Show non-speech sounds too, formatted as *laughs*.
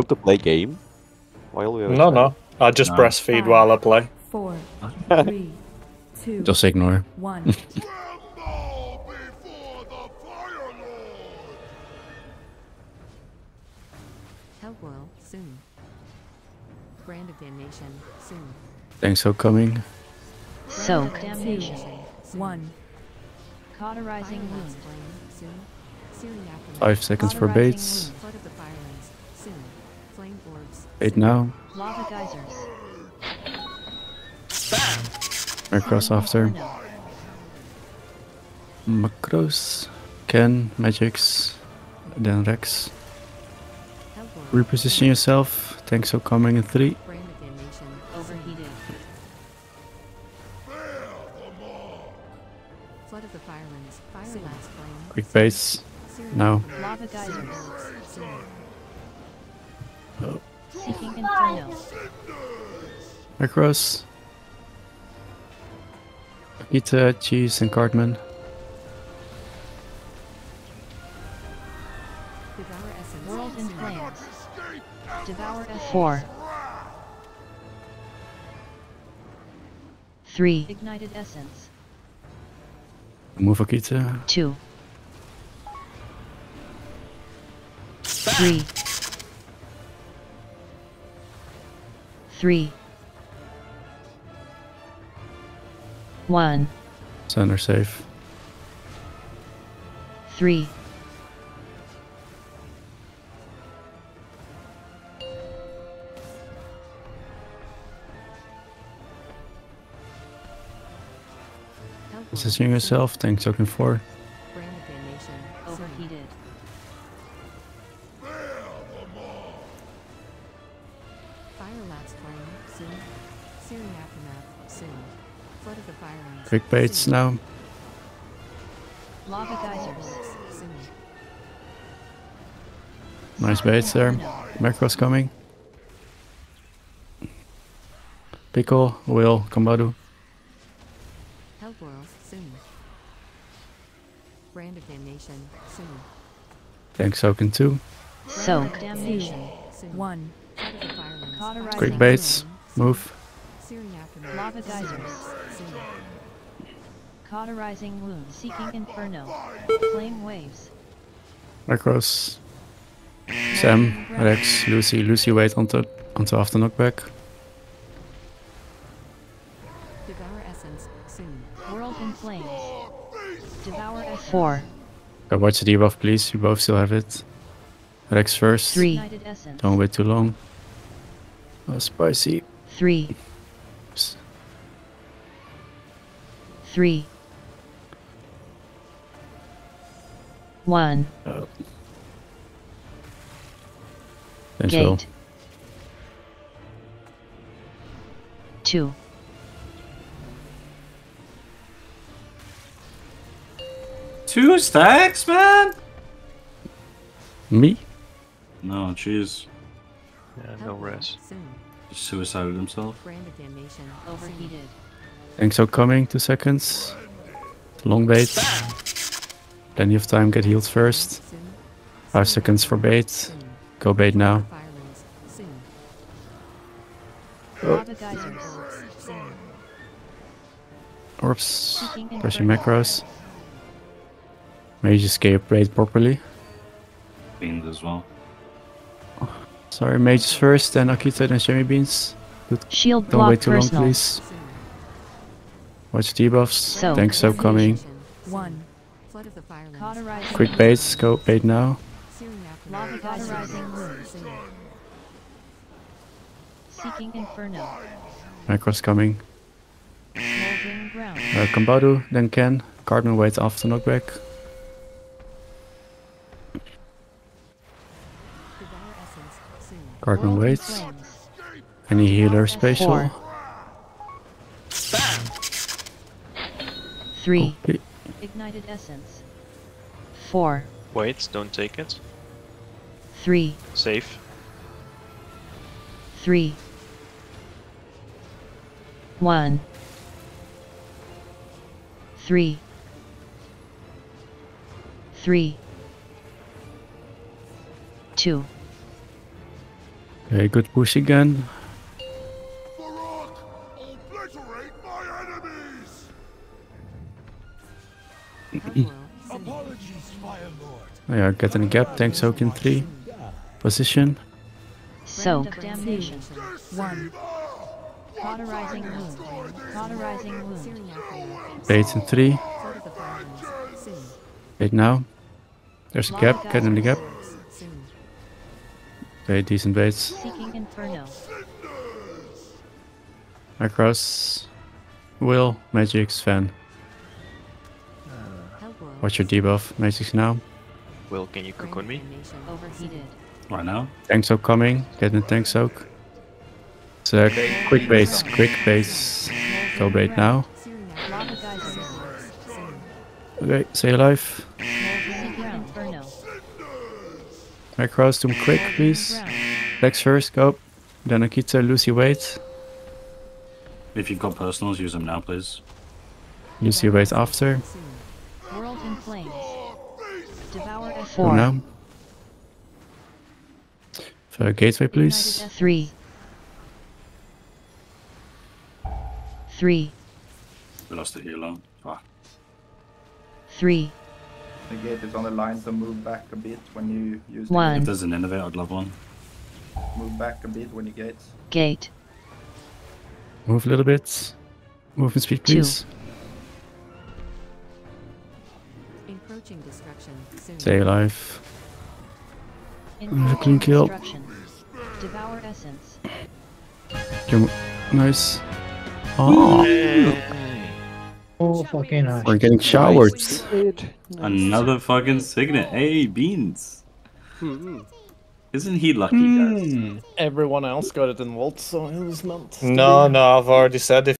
have to play game? While we are No, no. I just No. breastfeed while I play. Four, three, *laughs* two, Just ignore. one. *laughs* Hellboil soon. Brand of damnation soon. Thanks for coming. Soak. Damnation. damnation. One. Cauterizing wound. Last Flame soon. Searing aftermath. Five seconds for Cauterizing baits. wound. Flood of the Firelands soon. Flame orbs. Now. Lava geysers. Macross after. Inferno. Macros. Ken. Magics. Then Rex. Reposition yourself. Thanks for coming in three. Brand of damnation Now. aftermath. Lava geysers. Soon. Seeking Inferno. Macross. Akita, Cheese, and Cartman. Devour essence. World in soon. Devour essence. Four. Three. Ignited essence. Move Akita. Two. Three. Three. One. Center safe. Three. Hellboil Position soon. yourself. Thanks token four. Firelands. Quick baits now. Lava Nice baits there. Inferno. Macross coming. Pickle, Will, Kambadu. Hellboil soon. Brand of damnation soon. Thanks Soken two. Soak. Damnation soon. One. Flood of the Firelands. Cauterizing Quick Fire baits. Move. Lava geysers. Soon. Cauterizing wound. Seeking Inferno. Flame waves. Macross. Sam, Alex, Lucy. Lucy wait until, until after knockback. Devour essence soon. World in flames. Devour essence. Four. Go watch the debuff please, you both still have it. Rex first. Three. Don't wait too long. Oh, spicy. Three. Oops. Three. One. Oh. Thanks, Will. Two. Two stacks, man? Me? No, jeez. Yeah, no rest. res. Soon. Just suicided himself. Brand of damnation Overheated. Thanks for coming, two seconds. Long bait. Plenty of time, get healed first. Five seconds for bait. Go bait now. Firelands soon. Lava geysers. Soon. Orbs. Seeking Pressing Inferno. macros. Mage escape bait properly. Fiend as well. Sorry, mages first, then Akita, then Shemi Beans. Shield Don't block wait too long, please. Watch debuffs. So- Thanks for coming. One. Flood of the Firelands. Quick baits, scope bait now. Searing. Lava cauterizing Seeking Inferno. Macros coming. Moldering. Uh, Kambadu, then Ken. Cardman waits after knockback. Devour. Cardman waits. Any healer special? Four. Three. Okay. Ignited essence. Four. Wait, don't take it. Three. Safe. Three. One. Three. Three. Two. Okay, good push again. Hellboil, Sin, Apologies, Fire Lord. Yeah, getting a gap. Tank Soak three. Position. Soak. Brand of Damnation. One. Cauterizing wound. Cauterizing wound. Bait in three. Flood of the Firelands, Sin, Bait now. There's a gap. Get in the gap. Sin, Okay, decent baits. Seeking Inferno. Across. Will. Magic's fan. Hellboil, Watch your debuff. Magic's now. Will, can you cook on me? Damnation, Overheated. Right now? Tank Soak coming. Get in Tank Soak. So, quick base, Quick base. Go bait now. Searing Lava Aftermath, geysers. Sin, Okay, stay alive. Seeking Inferno. To him quick, please. Ground. Lex first, go. Then Akita, Lucy wait. If you've got personals, use them now, please. Lucy wait after. Sin, World in flames. Devour F4. now. For gateway, please. F3. Three. We lost the healer. Fuck. Three. The gate is on the line, so move back a bit when you use the One. If there's an Innervate, I'd love one. Move back a bit when you gates. Gate. Move a little bit. Movement speed, Two. Please. encroaching destruction, Sin, Stay alive. Infernal clean kill. Destruction. Devour Essence. Jum- Nice. Oh, Oh, fucking nice. we're getting showered. Another fucking signet. Hey, Beans. Hmm. Isn't he lucky, guys? Hmm. Everyone else got it in Vault, so he was meant. No, no, I've already said if